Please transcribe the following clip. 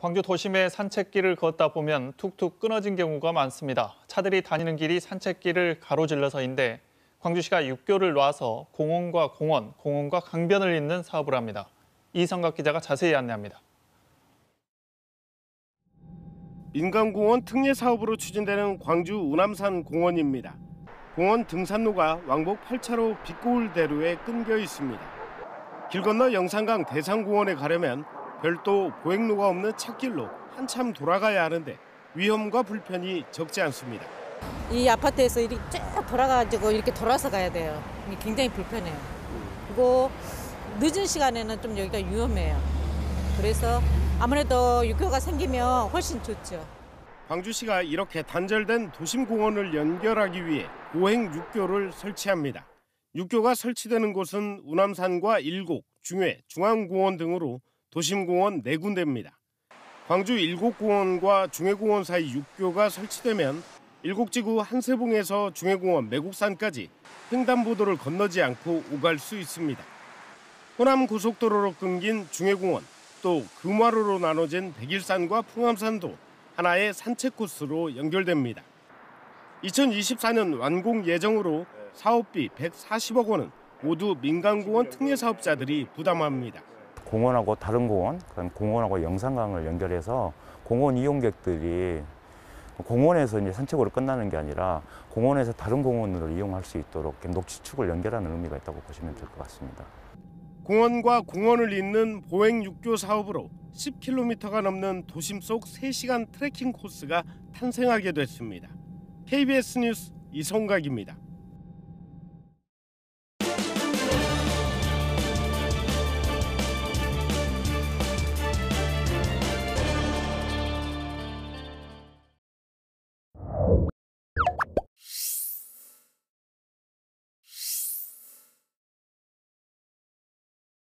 광주 도심의 산책길을 걷다 보면 툭툭 끊어진 경우가 많습니다. 차들이 다니는 길이 산책길을 가로질러서인데 광주시가 육교를 놔서 공원과 공원, 공원과 강변을 잇는 사업을 합니다. 이성각 기자가 자세히 안내합니다. 민간공원 특례 사업으로 추진되는 광주 우남산 공원입니다. 공원 등산로가 왕복 8차로 빛고울대로에 끊겨 있습니다. 길 건너 영산강 대상공원에 가려면 별도 보행로가 없는 찻길로 한참 돌아가야 하는데 위험과 불편이 적지 않습니다. 이 아파트에서 이렇게 쭉 돌아가지고 이렇게 돌아서 가야 돼요. 굉장히 불편해요. 그리고 늦은 시간에는 좀 여기가 위험해요. 그래서 아무래도 육교가 생기면 훨씬 좋죠. 광주시가 이렇게 단절된 도심 공원을 연결하기 위해 보행 육교를 설치합니다. 육교가 설치되는 곳은 우남산과 일곡, 중회, 중앙공원 등으로 도심공원 네 군데입니다. 광주 일곡공원과 중회공원 사이 육교가 설치되면 일곡지구 한세봉에서 중회공원 매곡산까지 횡단보도를 건너지 않고 오갈 수 있습니다. 호남 고속도로로 끊긴 중회공원, 또 금화로로 나눠진 백일산과 풍암산도 하나의 산책 코스로 연결됩니다. 2024년 완공 예정으로 사업비 140억 원은 모두 민간공원 특례 사업자들이 부담합니다. 공원하고 다른 공원, 그다음 공원하고 영산강을 연결해서 공원 이용객들이 공원에서 이제 산책으로 끝나는 게 아니라 공원에서 다른 공원으로 이용할 수 있도록 녹지축을 연결하는 의미가 있다고 보시면 될 것 같습니다. 공원과 공원을 잇는 보행 육교 사업으로 10km가 넘는 도심 속 3시간 트레킹 코스가 탄생하게 됐습니다. KBS 뉴스 이성각입니다.